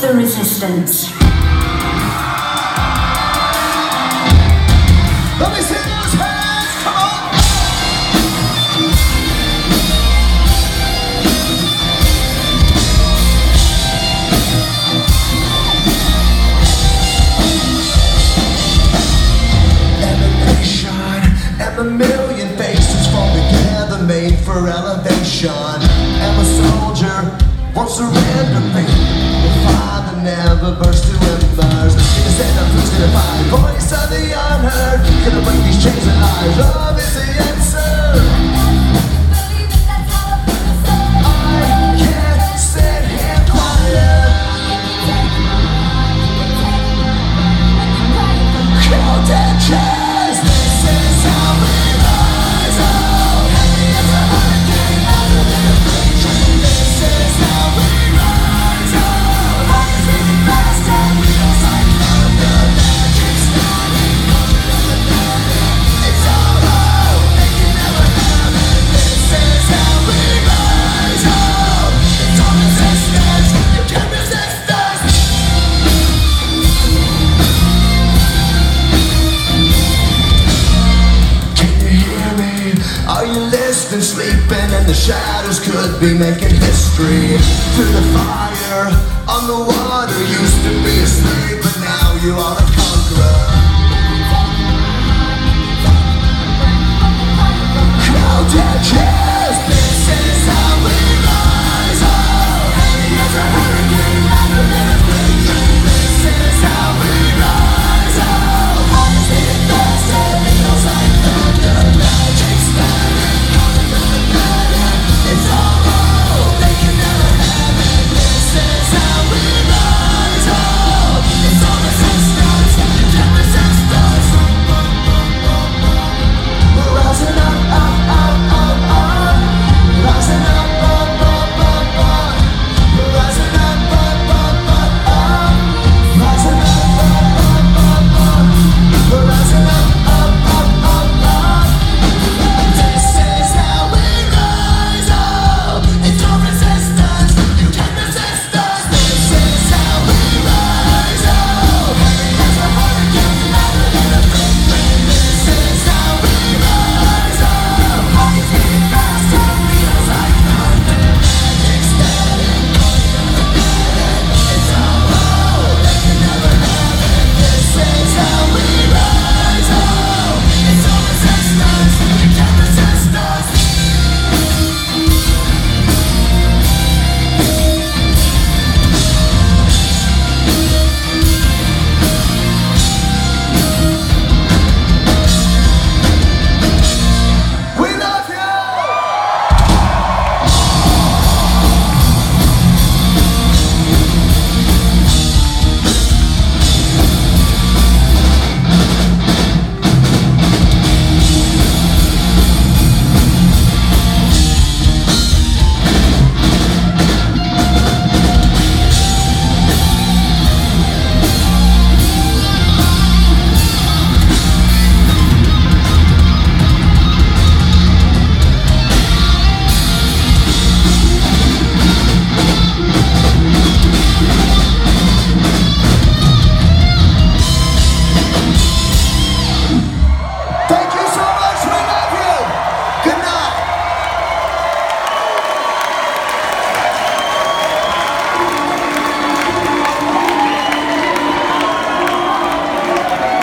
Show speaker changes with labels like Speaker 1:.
Speaker 1: the resistance.
Speaker 2: Let me see those hands, come on! And a million faces from made for elevation. I'm a soldier, won't surrender me. The father never burst the shadows could be making history. Through the fire, on the water, used to be a slave, but now you are a conqueror. Crowded chairs, this is how